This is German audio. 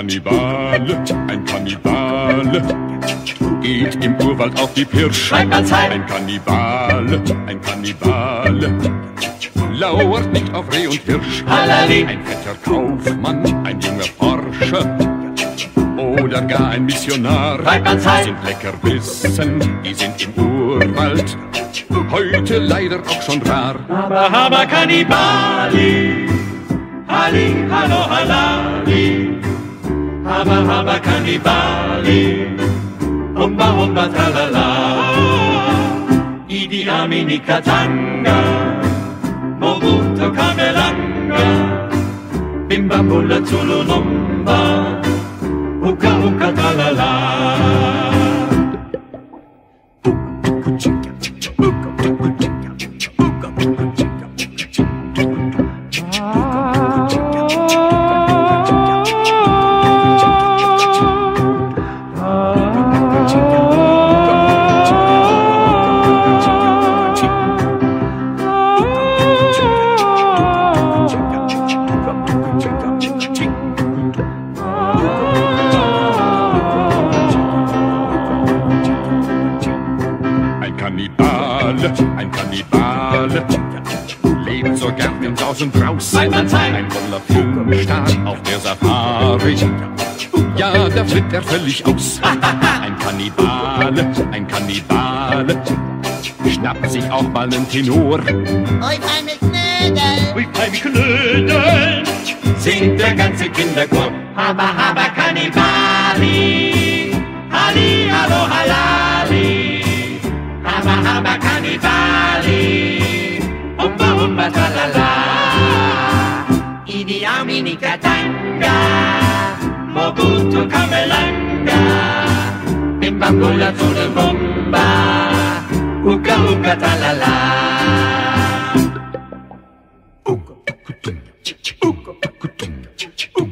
Kannibale, ein Kannibale geht im Urwald auf die Pirsch. Ein Kannibale, ein Kannibale lauert nicht auf Reh und Hirsch. Halali. Ein fetter Kaufmann, ein junger Forscher oder gar ein Missionar. Schreibmahlzeit. Sind lecker Bissen, die sind im Urwald. Heute leider auch schon rar. Haba, haba, Kannibali. Halli, hallo, halali. Haba haba cannibali, omba omba tralala, Idi Amini Katanga, Mobuto Kamelanga, Bimba Bula Tululumba, Uka Uka Tralala. Kannibale, ein Kannibale lebt so gern im raus. Schreibmahlzeit. Ein voller Filmstar auf der Safari. Ja, da flippt er völlig aus. Ein Kannibale, ein Kannibale schnappt sich auch mal einen Tenor. Oi, feine Knödel. Ui, feine Knödel, singt der ganze Kinderchor. Haba, haba, Kannibali, Halli, hallo, halali. Bahama Candy Valley. Humba humba tra la la. Idi Amini Katanga. Mobutu Kamelanga. Bimbangula to the bomba. Uka uka tra la la. Uka uka uka uka uka uka